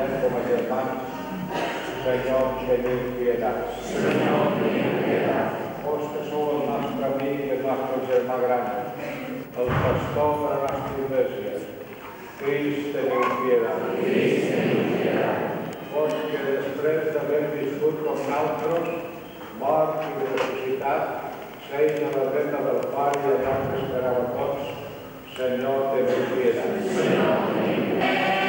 estimem com a germans, Senyor, teniu pietat. Senyor, teniu pietat. Vós que sou el nostre amic i el nostre germà gran, el pastor de la nostra Iglesia, Crist, teniu pietat. Crist, teniu pietat. Vós que després d'haver viscut com nosaltres, mort i ressuscitat, seis a la dreta del Pare i allà on esperava tots, Senyor, teniu pietat. Senyor, Comença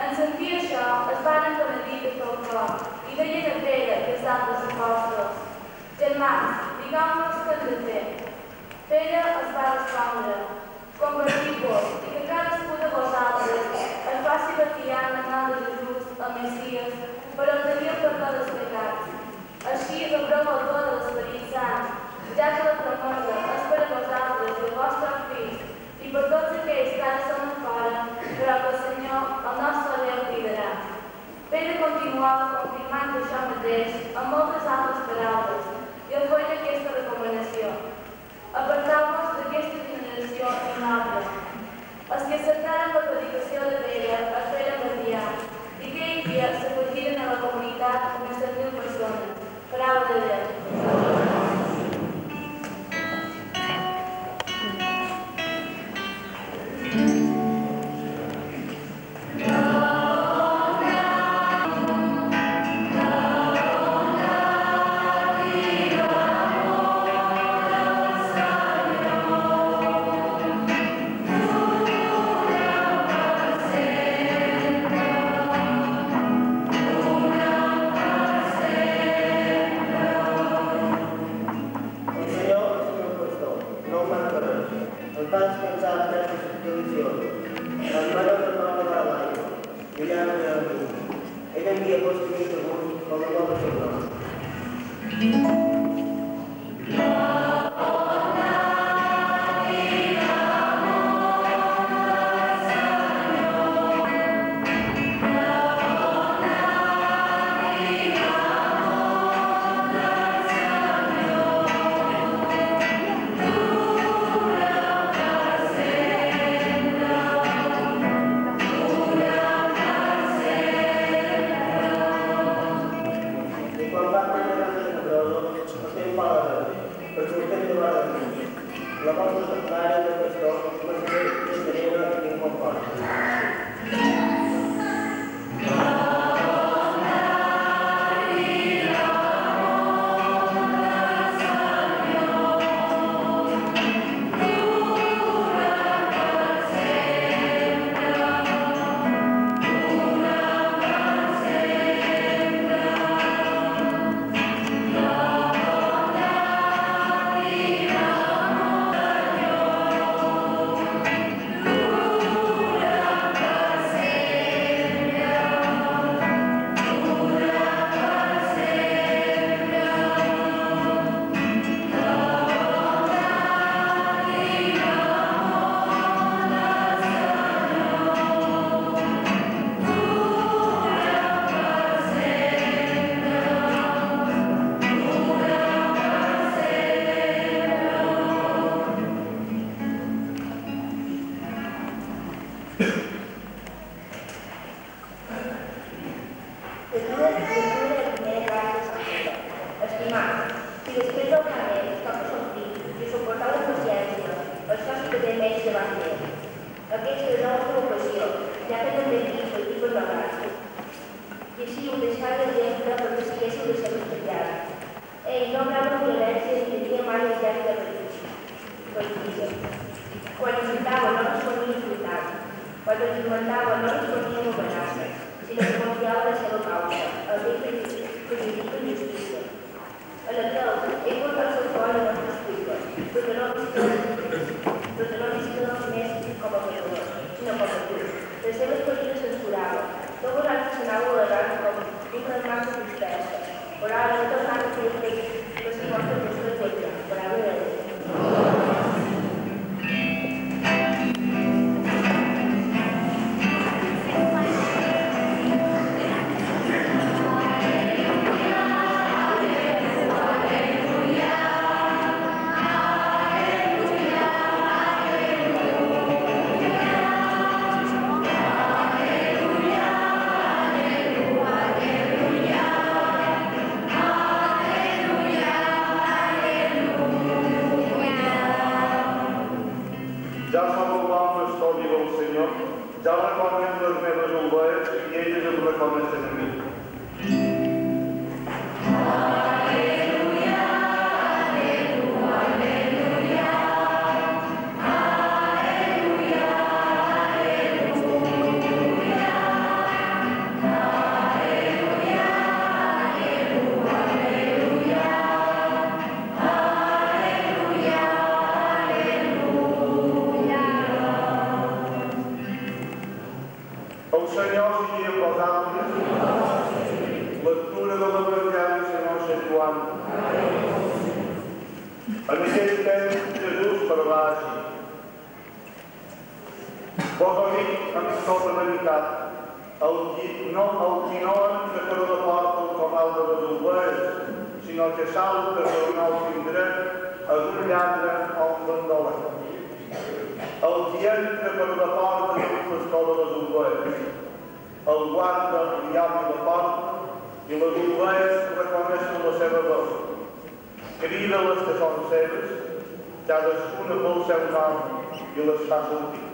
En sentir això, es van penedir de tot cor i deien a Pere i als altres apòstols, Germans, digueu-nos hem de fer. Pere els va respondre, convertir-vos i que cadascú de vosaltres es faci batiar en el nom de Jesús, el Messies, per obtenir el perdó dels pecats. Així rebreu el do de l'Esperit Sant, ja que la promesa és per a vosaltres i els vostres fills i per tots aquells que ara són fora, però que el Senyor, el nostre. Pere continuava confirmant això mateix amb moltes altres paraules i el feia aquesta recomanació. Apartau-vos d'aquesta generació innoble. Els que acceptaren la predicació de Pere es feren enviar i aquell dia s'afegiren a la comunitat unes 7.000 persones. Paraula de Déu. Ocasió, ja que també aquí sortir per la gràcia. I així us deixar d'exemple perquè siguéssiu les seves triades. Ell no brava violència ni tenia mai el dret de justícia. Quan insultava no responia insultant. Quan els inventava no responia amb amenaces, sinó que confiava en la seva causa, el bé que justifica justícia. A la creu, ell porta el seu cor a les expliques, perquè no visca perquè no visca només com a pecador, sinó com a tu. Les seves ferides censuraven. No vosaltres s'anàveu alegant com una massa dispersa, però ara no tornant a fer efecte que si vostra persona contra, paraula de Déu. Crida les que són seves, cadascuna pel seu nom i les fa sortir.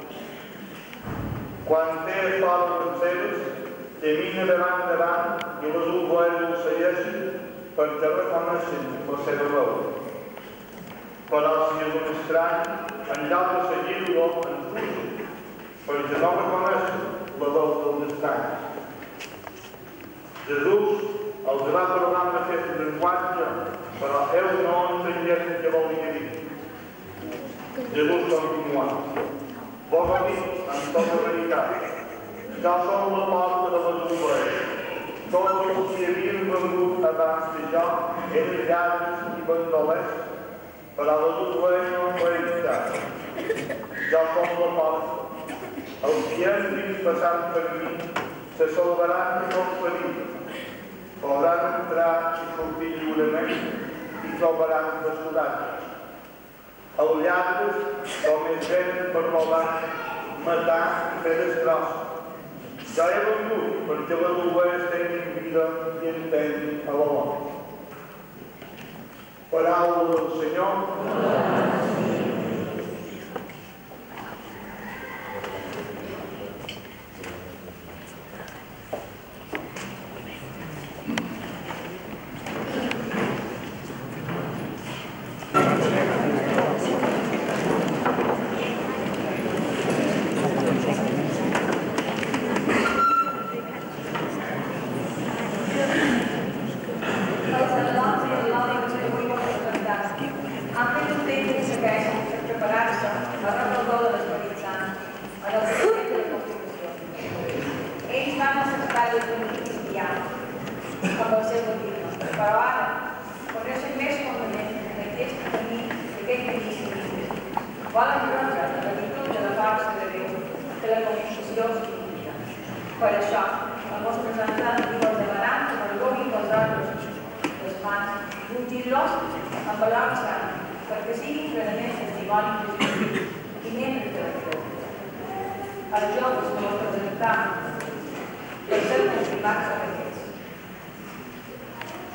Quan té fora les seves, camina davant davant i les el segueixen perquè reconeixen la seva veu. Però si és un estrany, en lloc de seguir-lo, en fugen, perquè no reconeixen la veu dels estranys. Jesús els va parlar amb aquest llenguatge, però ells no entengueren què volia dir. Jesús continua. Vos ho dic amb tota veritat. Jo som la porta de les ovelles. Tots els que havien vengut abans de jo eren lladres i bandolers, però les ovelles no em van evitar. Jo som la porta. Els que entrin passant per mi se salvaran de tot perill. Podran entrar i sortir lliurement i trobaran pasturatges. Els lladres només venen per robar, matar i fer destrossos. Jo he vengut perquè les ovelles tenen vida i entenguin a l'home. Paraula del Senyor. Els adults i adultes que avui volen presentar han fet un temps que segueixen per preparar-se a rebre de l'Esperit Sant en el sacrament de la Constitució. Ells van acceptar el camí cristià amb el seu baptisme, però ara coneixen més fondament en aquest camí, aquest camí civil. Volen rebre la virtut de la força de Déu que la Constitució significa. Per això, el vostre presentant i els demanant que perdonin els arbres les mans, ungir-los amb valor sant, perquè siguin plenament testimonis de Jesucrist i membres de la Creu. Els joves que els presentam per ser confirmats per aquests.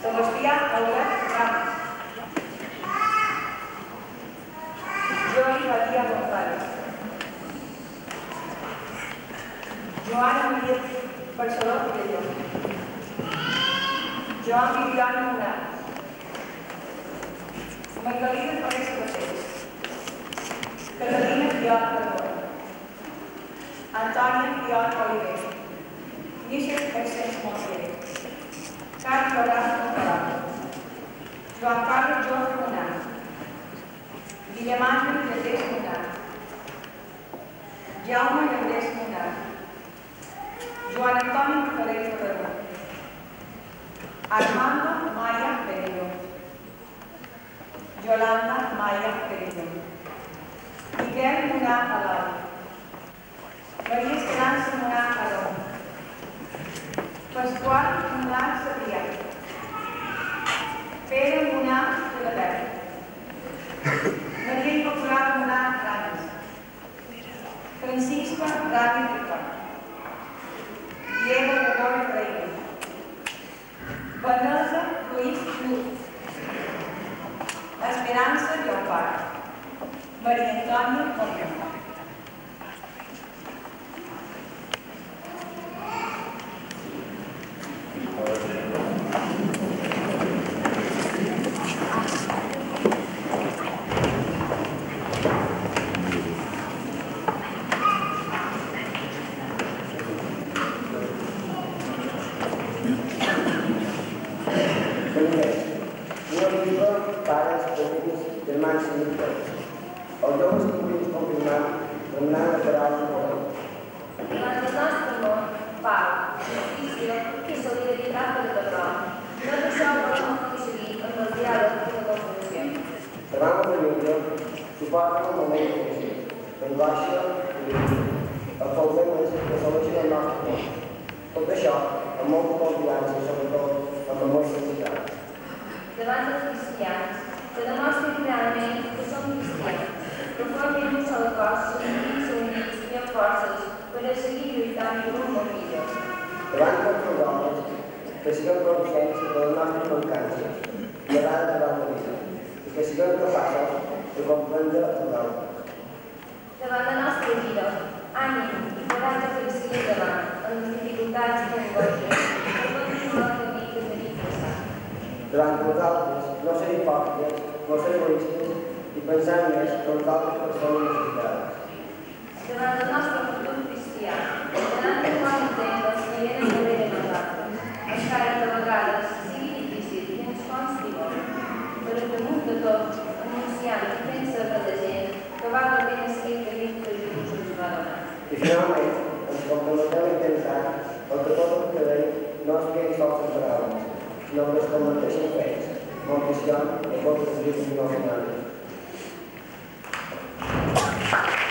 Sebastià Albert Ramos. Joan Badia González. Joana Maria Barceló Pirelló. Joan. Magdalena Ferrer Sabatés. Catalina Fiot Cardona. Antònia Fiot Oliver. Níger Excens Montier. Carles Barras Montalat. Joan Carles Jorge Monat. Guillem Àngel. Jaume Lledés Monat. Juan Antonio Lorenzo Armando Maya Pereiro, Yolanda Maya Pereiro, Miguel Murat Alay, María Esperanza Murat Alón, Pascual Murat Sabía, Pedro Murat Filabert, María Popular Murat Ramos, Francisca Rani Ricardo. Diego Ramón Reyes. Baldosa Luis Luz. Esperanza Leopardo. María Antonia Correa. L'angoixa i els problemes que solucionen el nostre món. Tot això amb molta confiança i sobretot amb amor i sinceritat. davant dels cristians, que demostrin clarament que som cristians, que formin un sol cos, units, units i amb forces per a seguir lluitant per un món millor. Davant dels nosaltres, que siguem conscients de les nostres mancances i a l'hora de la vida, i que siguem capaços de comprendre l'altre. Davant la nostra vida, ànim i coratge per seguir endavant, en les dificultats i angoixes, per continuar el camí que tenim traçat. Davant nosaltres, no ser hipòcrites, no ser egoistes i pensar més en les altres persones necessitades. Davant del nostre futur cristià, donant un bon temps als que venen darrere nosaltres, encara que a vegades sigui difícil i ens consti molt, però damunt de tot, anunciant i fent saber la gent que val la pena seguir el camí que Jesús ens va donar. I finalment, ens comprometem a intentar el que tot el que deim no es quedi sols en paraules, sinó que es converteixi en fets, com a missió i com a servici no final. Grans germans preveres, estimats germans i germanes tots, i molt especialment d'altres, els joves i els altres que aneu a consultar-vos en aquest moment. Ja quasi no importaria que jo us digui res, perquè aquests dos joves que han parlat en nom nostre han fet un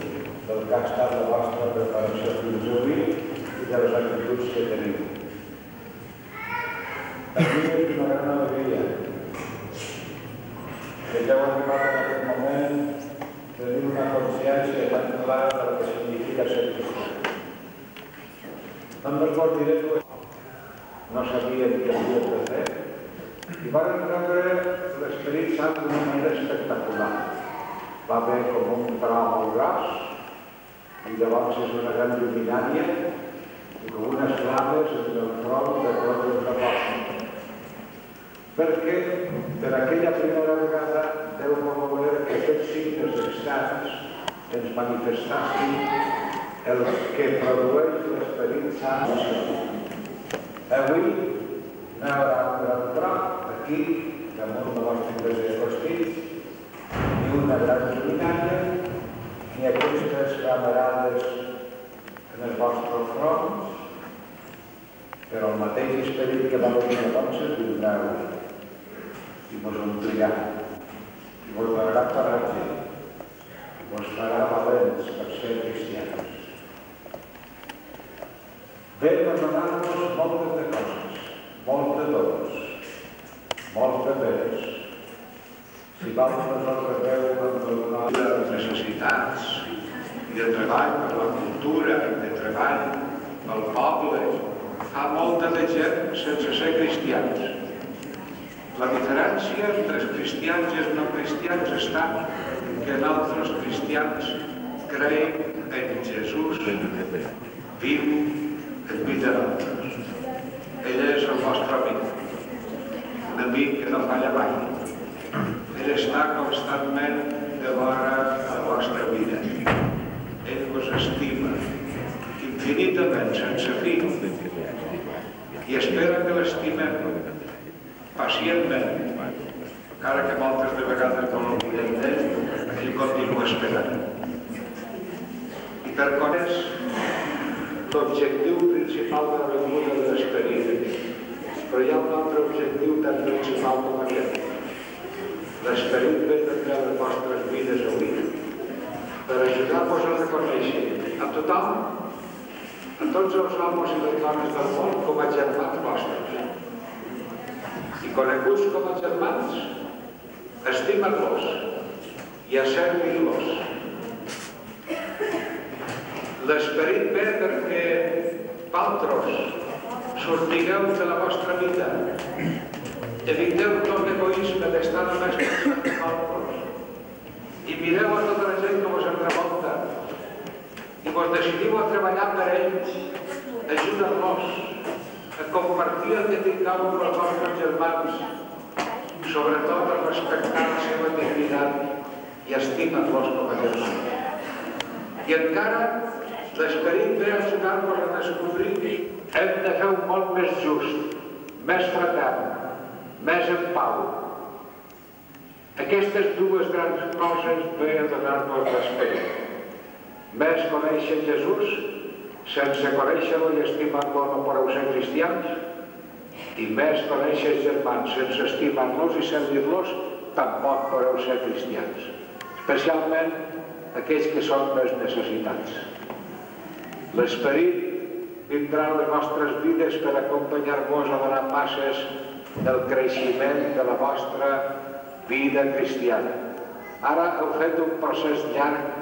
del que ha estat la vostra preparació fins avui i de les actituds que teniu. Aquí és una gran alegria que ja heu arribat en aquest moment tenir una consciència tan clara del que significa ser cristià. No me'n recordaré que no sabien què havien de fer i van rebre l'Esperit Sant d'una manera espectacular. Va haver com un tram al braç i llavors és una gran lluminària i com unes flames en el front de tots els apòstols. Perquè per aquella primera vegada Déu va voler que aquests signes externs ens manifestassin el que produeix l'Esperit Sant. Avui no hi haurà un gran tron aquí, damunt de iglesia de Costits, ni una gran luminària, ni aquestes camerades en els vostres fronts, però el mateix esperit que va venir abans vindrà avui i vos omplirà i vos donarà coratge i vos farà valents per ser cristians. Ve a donar-vos moltes de coses, molts les necessitats i de treball per la cultura i de treball pel poble, fa molta de gent sense ser cristians. La diferència entre els cristians i els no cristians està que nosaltres cristians creiem en Jesús viu en mig de nosaltres. Ell és el vostre amic, un amic que no falla mai. Ell està constantment de vora a la vostra vida. Ell vos estima infinitament, sense fi, i espera que l'estimem pacientment, encara que moltes de vegades no l'oblidem d'ell, ell continua esperant. I per conèixer l'objectiu principal de la venguda de l'esperit, però hi ha un altre objectiu tan principal com aquest. L'esperit ve a les vostres vides avui per ajudar-vos a reconèixer a tothom, a tots els homes i les dones del món com a germans vostres i coneguts com a germans, estimar-los i a servir-los. L'esperit ve perquè vosaltres sortigueu de la vostra vida, eviteu tot l'egoisme d'estar només pensant en i mireu a tota la gent que vos enrevolta i vos decidiu a treballar per ells, ajudar-los, a compartir el que tingueu amb els vostres germans, sobretot a respectar la seva dignitat i estimar-los com a. I encara l'esperit ve a ajudar-vos a descobrir hem de fer un món més just, més fratern, més en pau. Aquestes dues grans coses a donar-nos l'esperit. Més conèixer Jesús sense conèixer-lo i estimar-lo no podeu ser cristians i més conèixer germans sense estimar-los i servir-los tampoc podeu ser cristians especialment aquells que són més necessitats l'esperit vindrà a les nostres vides per acompanyar-vos a donar passes del creixement de la vostra vida cristiana ara heu fet un procés llarg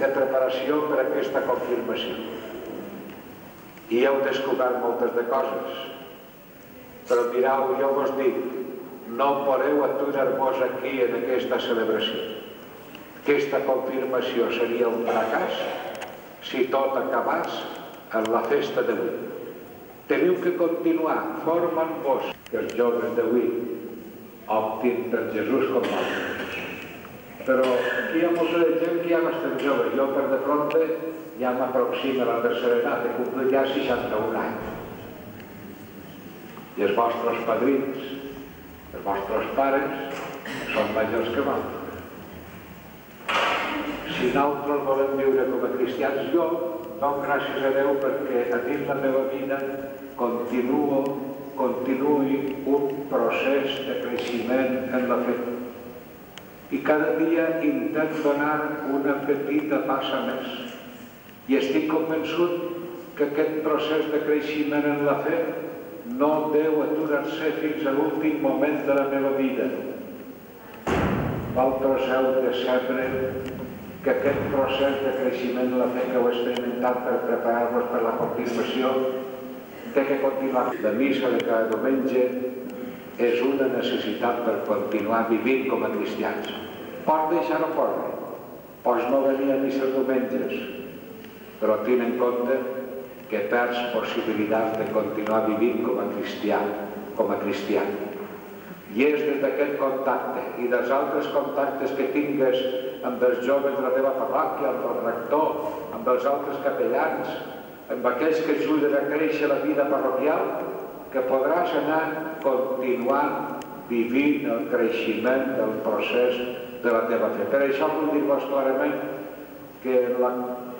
de preparació per a aquesta confirmació i heu descobert moltes de coses. Però mireu, jo vos dic, no podeu aturar-vos aquí en aquesta celebració. Aquesta confirmació seria un fracàs si tot acabàs en la festa d'avui. Teniu que continuar, formant vos que els joves d'avui optin per Jesús com vosaltres. Però aquí hi ha molta de gent que ja no estem joves. Jo, per de fronte, ja m'aproxima la tercera edat, he complit ja 61 anys. I els vostres padrins, els vostres pares, són majors que vosaltres. Si nosaltres volem viure com a cristians, jo dono gràcies a Déu perquè a dins la meva vida continuo, continuï un procés de creixement en la fe. I cada dia intent donar una petita passa més i estic convençut que aquest procés de creixement en la fe no deu aturar-se fins a l'últim moment de la meva vida. Vosaltres heu de saber que aquest procés de creixement en la fe que heu experimentat per preparar-vos per la confirmació té que continuar. La missa de cada diumenge és una necessitat per continuar vivint com a cristians. Pots deixar-ho fora, pots no venir a missa diumenges, però ten en compte que perds possibilitats de continuar vivint com a cristià, com a cristià. I és des d'aquest contacte i dels altres contactes que tingues amb els joves de la teva parròquia, amb el rector, amb els altres capellans, amb aquells que ajuden a créixer la vida parroquial, que podràs anar continuant vivint el creixement del procés de la teva fe. Per això vull dir-vos clarament que la,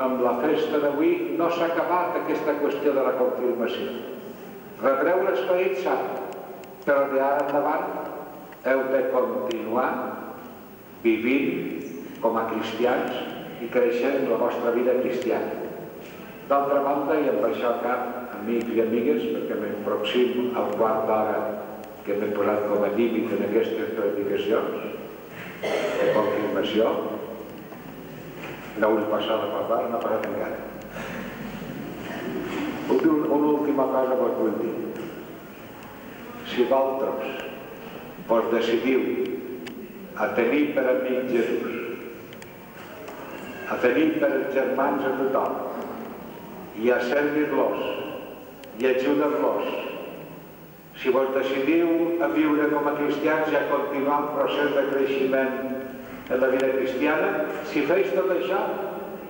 amb la festa d'avui no s'ha acabat aquesta qüestió de la confirmació. Rebreu l'Esperit Sant, però d'ara endavant heu de continuar vivint com a cristians i creixent la vostra vida cristiana. D'altra banda, i amb això cap, amics i amigues, perquè m'aproximo al quart d'hora que m'he posat com a límit en aquestes predicacions de confirmació, la vull passar a parlar, no ha passat encara. Una última cosa vos vull dir. Si vosaltres vos decidiu a tenir per amic Jesús, a tenir per germans a tothom, i a servir-los, i ajudar-los, si vos decidiu a viure com a cristians i a continuar el procés de creixement en la vida cristiana, si feis tot això,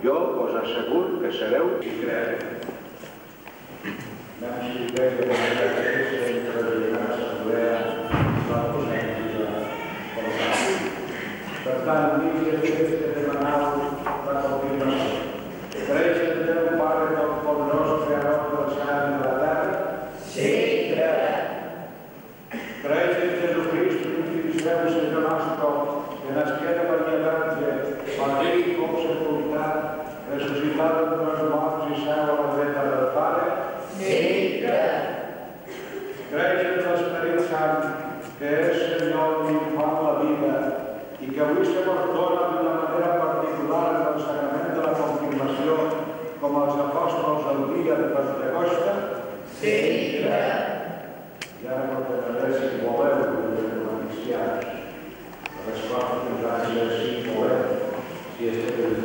jo us asseguro que sereu i creareu. Per tant, dic que que demanau la confirmació. Creix en Déu Pare tot poderós, creador del cel i de la terra? Sí, Creix en Jesucristo, fill seu, Senyor nostre, que nasquera Maria Verge, patir com sepultat, resucitat entre els morts i seu a la dreta del Pare? Sí, Creix en l'Esperit Sant, que és Senyor i fa la vida, i que avui se mos dona d'una manera particular en el sacrament de la confirmació, com els apòstols el dia de Pentecosta? Sí, I ara m'ordenaré si voleu, com a cristians, a les vostres gràcies, si voleu, si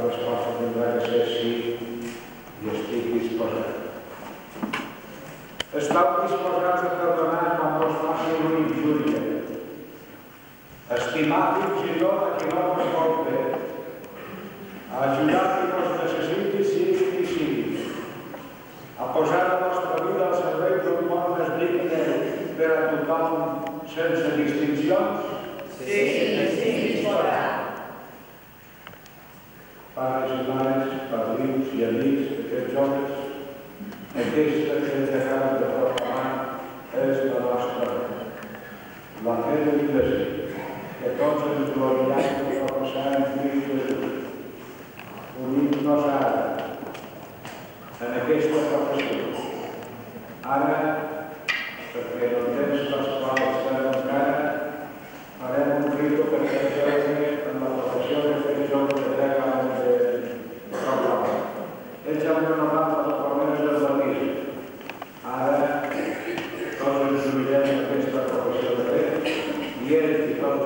La vostra resposta tindrà que ser sí i estic disposat. Estau disposats a perdonar quan vos faci una injúria. Estimar fins i tot a qui no vos pot bé. A ajudar qui vos necessiti, sigui qui sigui. A posar la vostra vida al servei d'un món més digne per a tothom sense distincions. Sí, sí, disposat. Pares i mares, padrius i amics d'aquests joves, aquesta que ens acabem de proclamar és la nostra la meva iglesia, que tots ens gloriam de professar en Crist Jesús. Unim-nos ara en aquesta professió. Ara, perquè no tens les quals estem encara, farem un ritu per fer en la professió que fem jo que acabem de proclamar. Ells han renovat les promeses del bautisme. Ara tots ens unirem en aquesta professió de fe i ells i tots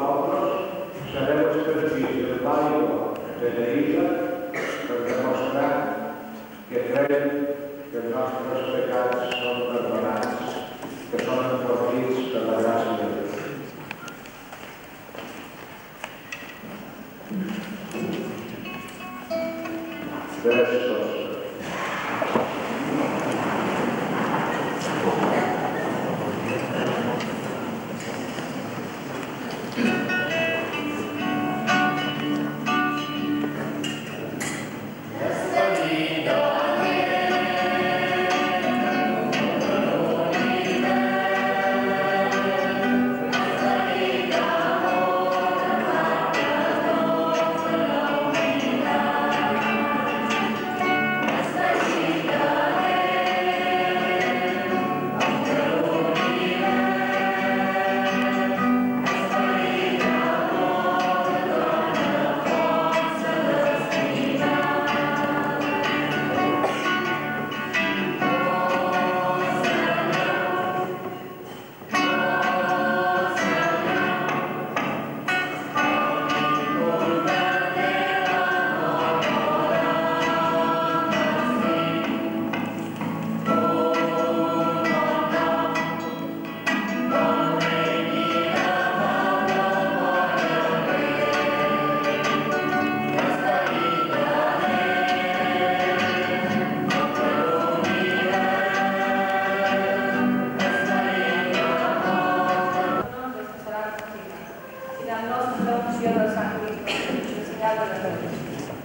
els perfils de l'aigua beneïda per demostrar que creiem que els nostres pecats són perdonats, que són per la gràcia.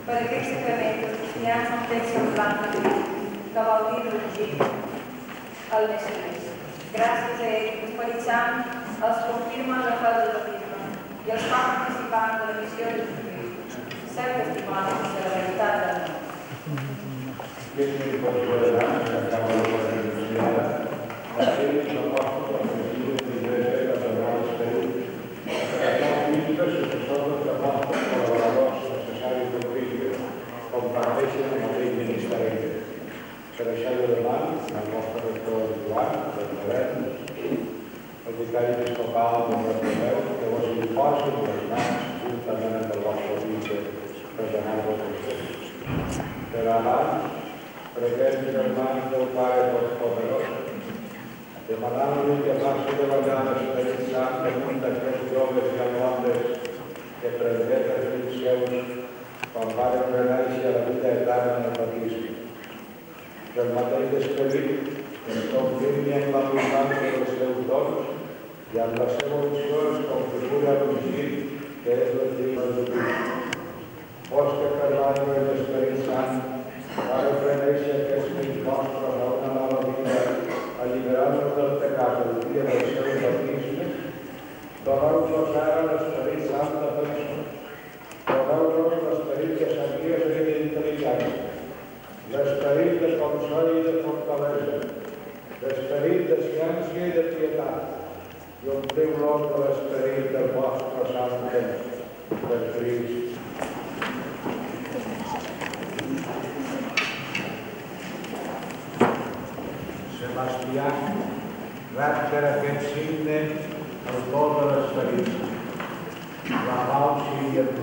Per aquest sacrament, els cristians són fets semblant a Crist, que vol dir dirigir el Messies. Gràcies a ell, l'Esperit Sant els confirma la fe del baptisme i els fa participar de la missió de Jesucrist, ser testimonis de la veritat del món. Questo è Per això jo demano al nostre rector Joan, del govern, el vicari episcopal del Bartomeu, que vos imposin les mans juntament amb el vostre bisbe per donar-vos els temps. Però abans, preguem germans del Pare Todopoderós, demanant-li que faci de vegada l'Esperit Sant damunt d'aquests joves i alumnes que prengué per fills seus quan varen reneixer a la vida eterna en el baptisme. Que el mateix Esperit ens confirmi en l'abundància dels seus dons i amb la seva unció es configura l'ungit que és l'antic de Crist. Vos que per l'aigua i l'Esperit Sant Ara preneixi aquests fills nostres a una nova vida, alliberant-nos del pecat el dia del seu baptisme, doneu-nos ara l'Esperit Sant de persona. Doneu-nos l'esperit de saviesa i d'intel·ligència, l'esperit de consol i de fortalesa, l'esperit de ciència i de Ompliu-los de l'esperit del vostre sant temps, per Crist. Sebastià, rep per aquest signe el do de l'esperit. La pau sigui amb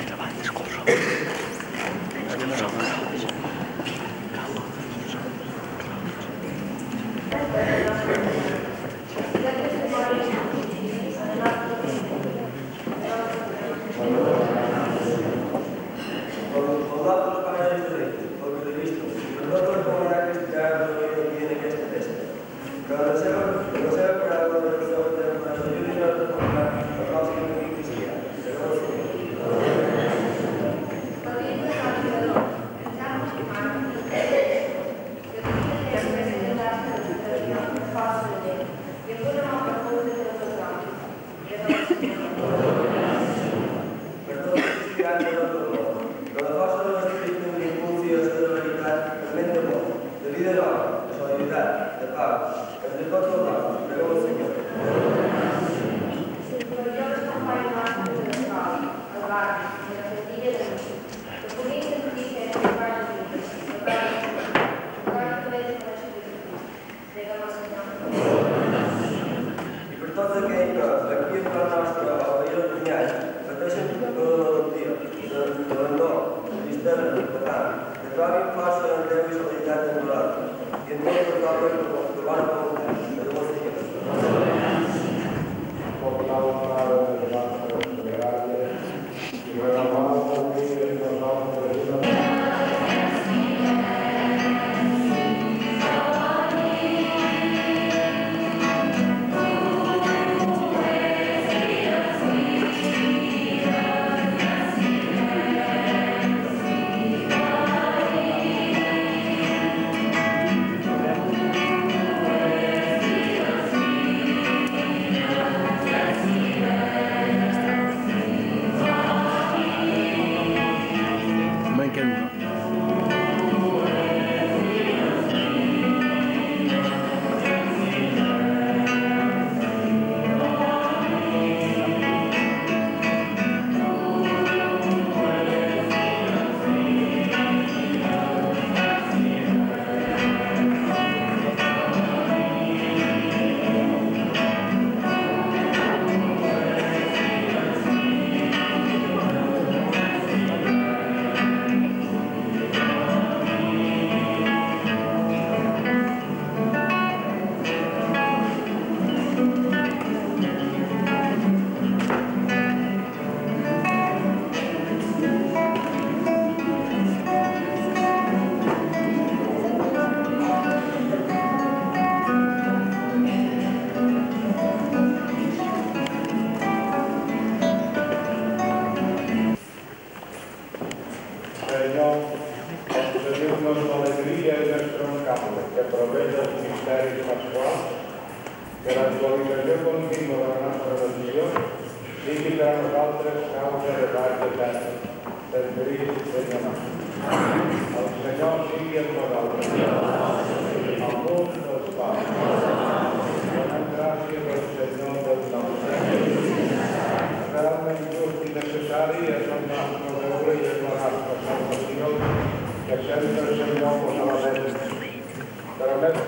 Está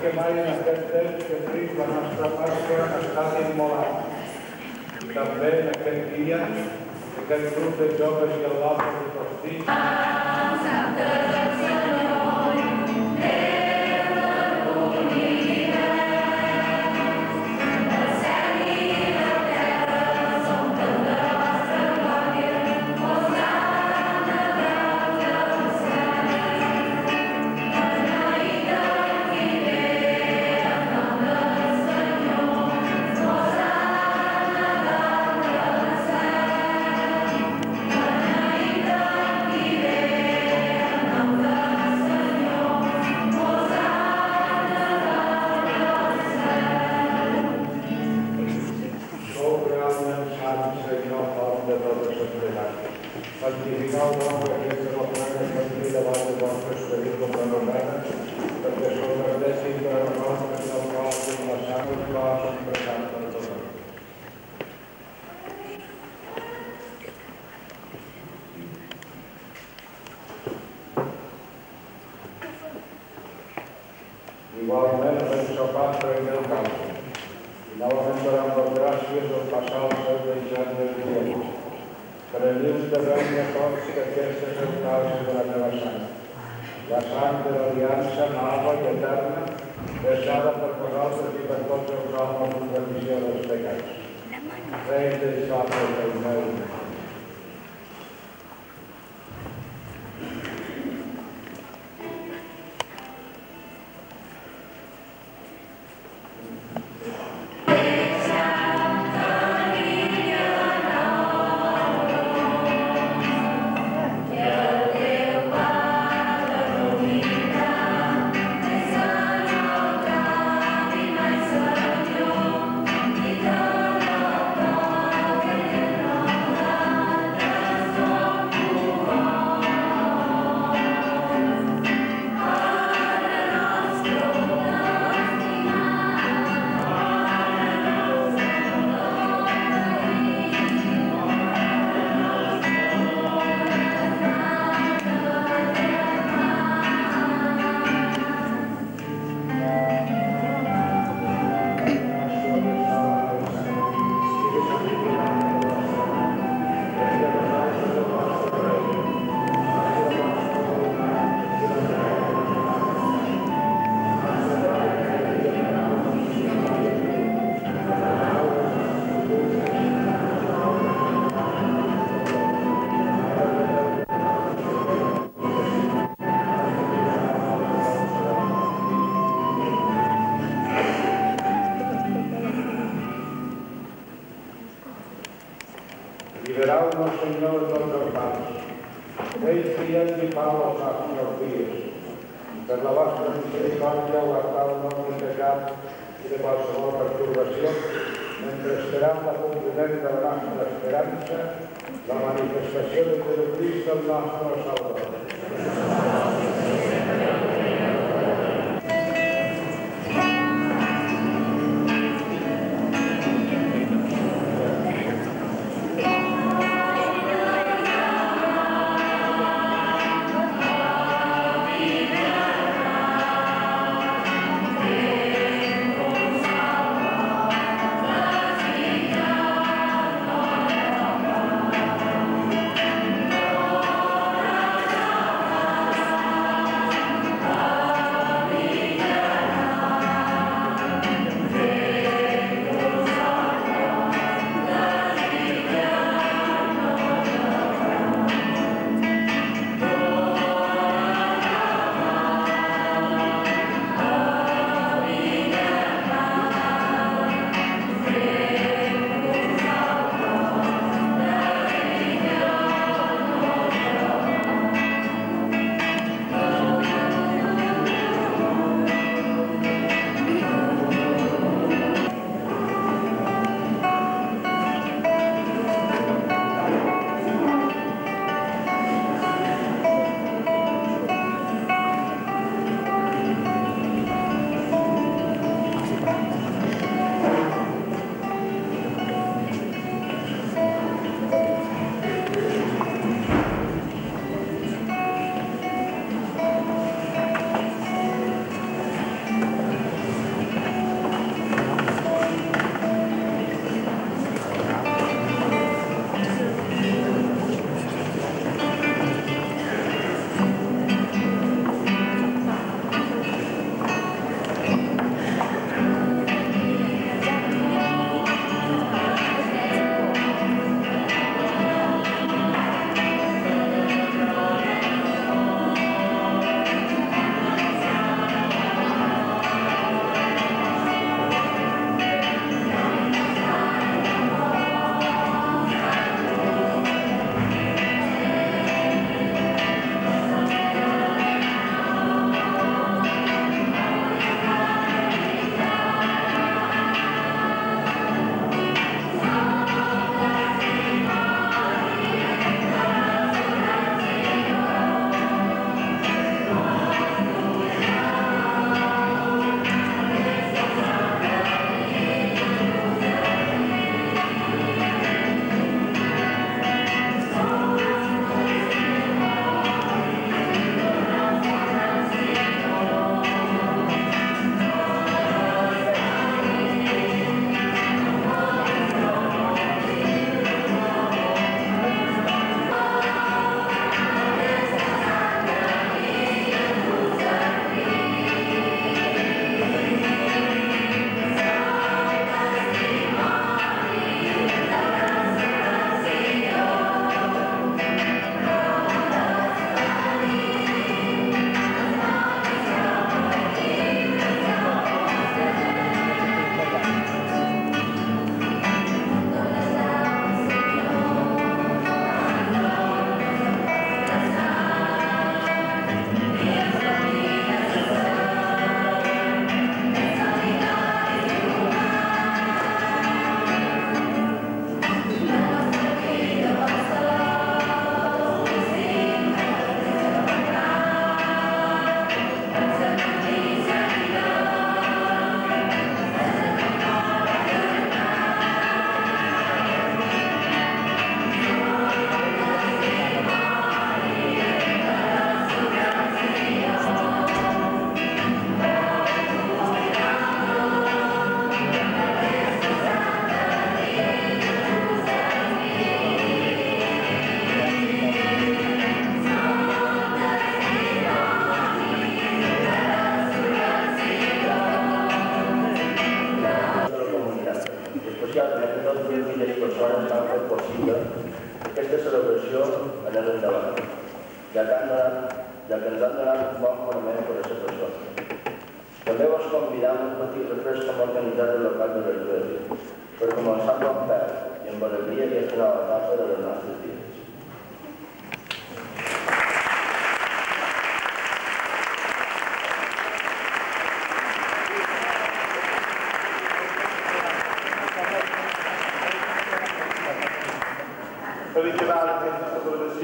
que mai en aquest temps que Crist la nostra Pasqua ha estat immolat. També en aquest dia, aquest grup de joves i el d'altre de Costí. Ah, La sang de l'aliança nova i eterna, deixada per vosaltres i per tots els homes en remissió dels pecats. Rei del Sable del meu. Ells trien i pau als nostres dies. Per la vostra misericòrdia, guardau el nostre pecat i de qualsevol perturbació, mentre esperam l'acompliment de la nostra esperança, la manifestació de Jesucrist, el nostre Salvador.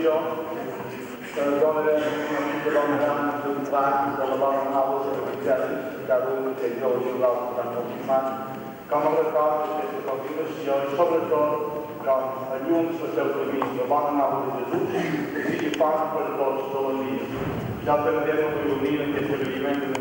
Questa celebrazione, eh, donneremo una piccola onoranza d'un tratto dalla donna Navos e cada uno che giorni e l'altro stanno confirmando, com a record d'aquesta continuació i sobretot com a llum del seu camí, la bona nova de Jesús, que sigui font per a tots de la vida. Ja també vull unir en aquest agraïment